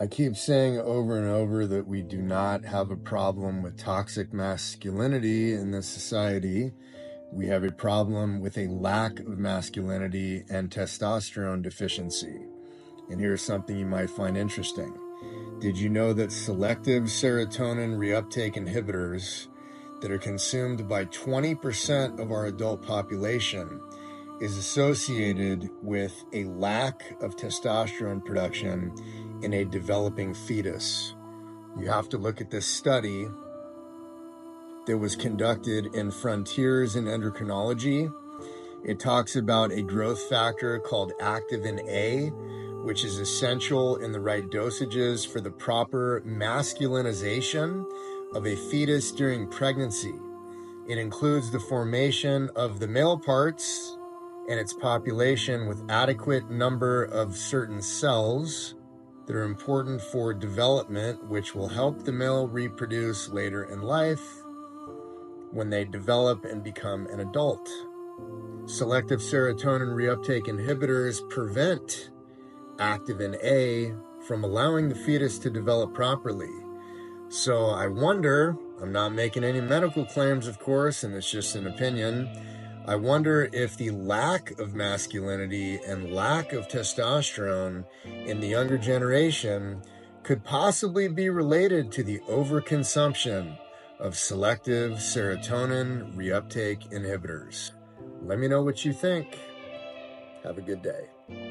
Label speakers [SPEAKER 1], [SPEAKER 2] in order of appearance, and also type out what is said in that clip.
[SPEAKER 1] I keep saying over and over that we do not have a problem with toxic masculinity in this society. We have a problem with a lack of masculinity and testosterone deficiency. And here's something you might find interesting. Did you know that selective serotonin reuptake inhibitors that are consumed by 20% of our adult population is associated with a lack of testosterone production in a developing fetus. You have to look at this study that was conducted in Frontiers in Endocrinology. It talks about a growth factor called activin A, which is essential in the right dosages for the proper masculinization of a fetus during pregnancy. It includes the formation of the male parts and its population with adequate number of certain cells that are important for development, which will help the male reproduce later in life when they develop and become an adult. Selective serotonin reuptake inhibitors prevent activin A from allowing the fetus to develop properly. So I wonder, I'm not making any medical claims, of course, and it's just an opinion I wonder if the lack of masculinity and lack of testosterone in the younger generation could possibly be related to the overconsumption of selective serotonin reuptake inhibitors. Let me know what you think. Have a good day.